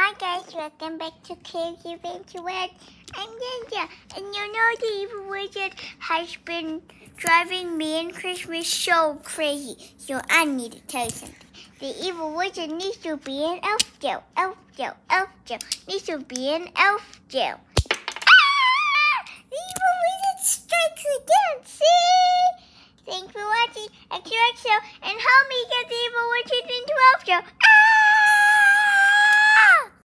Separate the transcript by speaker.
Speaker 1: Hi guys, welcome back to Clara's Adventure World. I'm Ginger, and you know the evil wizard has been driving me and Christmas so crazy. So I need to tell you something. The evil wizard needs to be in elf jail, elf jail, elf jail. Needs to be in elf jail. Ah! The evil wizard strikes again. See? Thanks for watching XOXO and help me.